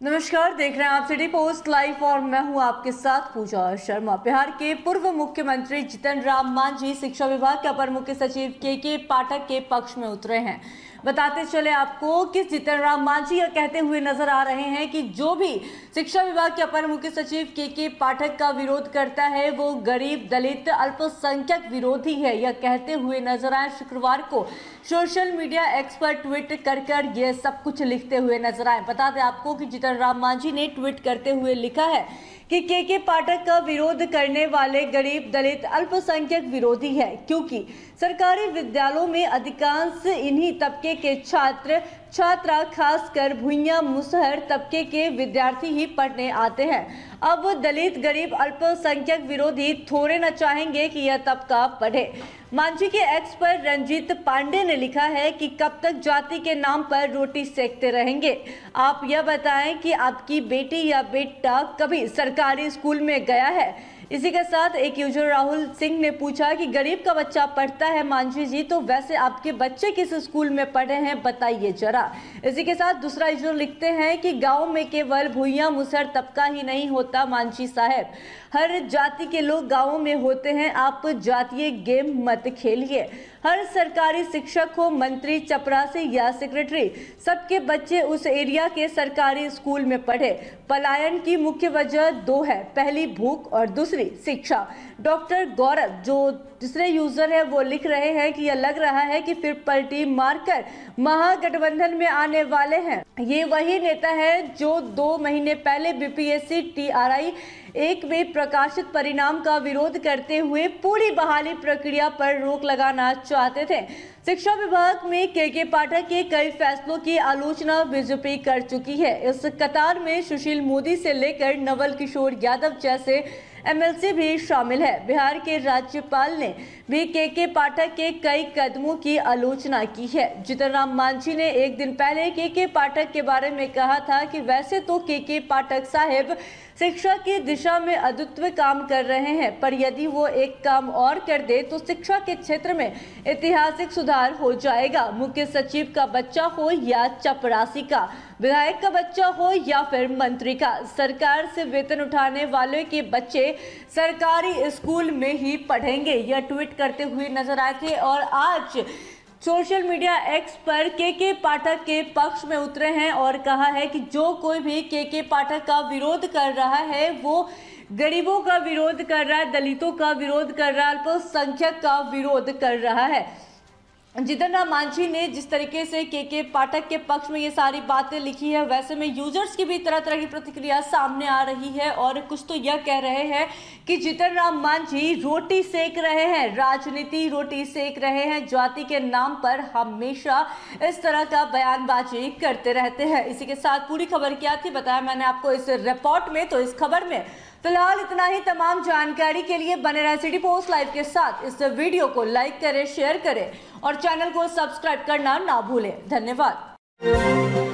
नमस्कार, देख रहे हैं आप सिटी पोस्ट लाइव और मैं हूँ आपके साथ पूजा शर्मा। बिहार के पूर्व मुख्यमंत्री जितन राम मांझी, शिक्षा विभाग के अपर मुख्य सचिव के के पाठक के पक्ष में उतरे हैं। बताते चले आपको कि जितन राम मांझी कहते हुए नज़र आ रहे हैं कि जो भी शिक्षा विभाग के अपर मुख्य सचिव के के पाठक का विरोध करता है, वो गरीब, दलित, अल्पसंख्यक विरोधी है। यह कहते हुए नज़र आए शुक्रवार को सोशल मीडिया एक्सपर्ट ट्वीट कर कर ये सब कुछ लिखते हुए नज़र आए। बता दें आपको कि जितन राम मांझी ने ट्वीट करते हुए लिखा है कि के के पाठक का विरोध करने वाले गरीब, दलित, अल्पसंख्यक विरोधी है, क्योंकि सरकारी विद्यालयों में अधिकांश इन्हीं तबके के छात्र, छात्रा खासकर भुइया, मुसहर तबके के विद्यार्थी ही पढ़ने आते हैं। अब दलित, गरीब, अल्पसंख्यक विरोधी थोड़े न चाहेंगे कि यह तबका पढ़े मांझी के एक्स पर रंजीत पांडे ने लिखा है कि कब तक जाति के नाम पर रोटी सेकते रहेंगे। आप यह बताएँ कि आपकी बेटी या बेटा कभी सरकारी स्कूल में गया है? इसी के साथ एक यूज़र राहुल सिंह ने पूछा कि गरीब का बच्चा पढ़ता है मांझी जी तो वैसे आपके बच्चे किस स्कूल में पढ़े हैं, बताइए जरा। इसी के साथ दूसरा यूज़र लिखते हैं कि गाँव में केवल भूया मुसर तबका ही नहीं होता, मांझी साहब। हर जाति के लोग गाँवों में होते हैं, आप जातीय गेम मत खेलिए। हर सरकारी शिक्षक हो, मंत्री, चपरासी या सेक्रेटरी, सबके बच्चे उस एरिया के सरकारी स्कूल में पढ़े। पलायन की मुख्य वजह दो है, पहली भूख और दूसरी शिक्षा, डॉक्टर गौरव, जो दूसरे यूज़र है, वो लिख रहे हैं कि यह लग रहा है कि फिर पलटी मारकर महागठबंधन में आने वाले हैं। ये वही नेता है जो दो महीने पहले बीपीएससी टीआरआई एक में प्रकाशित परिणाम का विरोध करते हुए पूरी बहाली प्रक्रिया पर रोक लगाना चाहते थे। शिक्षा विभाग में के के पाठक के कई फैसलों की आलोचना बीजेपी कर चुकी है। इस कतार में सुशील मोदी से लेकर नवल किशोर यादव जैसे एमएलसी भी शामिल है। बिहार के राज्यपाल ने भी के के पाठक के कई कदमों की आलोचना की है। जितन राम मांझी ने एक दिन पहले के के पाठक के बारे में कहा था कि वैसे तो के के पाठक साहेब शिक्षा की दिशा में अद्वितीय काम कर रहे हैं, पर यदि वो एक काम और कर दे तो शिक्षा के क्षेत्र में ऐतिहासिक सुधार हो जाएगा। मुख्य सचिव का बच्चा हो या चपरासी का, विधायक का बच्चा हो या फिर मंत्री का। सरकार से वेतन उठाने वाले के बच्चे सरकारी स्कूल में ही पढ़ेंगे। यह ट्वीट करते हुए नज़र आए थे और आज सोशल मीडिया एक्स पर के के पाठक के पक्ष में उतरे हैं और कहा है कि जो कोई भी के के पाठक का विरोध कर रहा है, वो गरीबों का विरोध कर रहा है, दलितों का विरोध कर रहा है, अल्पसंख्यक का विरोध कर रहा है। राम मांझी ने जिस तरीके से के के पाठक के पक्ष में ये सारी बातें लिखी है, वैसे में यूज़र्स की भी तरह तरह की प्रतिक्रिया सामने आ रही है और कुछ तो यह कह रहे हैं कि जितन राम मांझी रोटी सेक रहे हैं, राजनीति रोटी सेक रहे हैं, जाति के नाम पर हमेशा इस तरह का बयानबाजी करते रहते हैं। इसी के साथ पूरी खबर क्या थी बताया मैंने आपको इस रिपोर्ट में तो इस खबर में फ़िलहाल इतना ही। तमाम जानकारी के लिए बने रहे सिटी पोस्ट लाइव के साथ इस वीडियो को लाइक करें, शेयर करें और चैनल को सब्सक्राइब करना ना भूलें। धन्यवाद।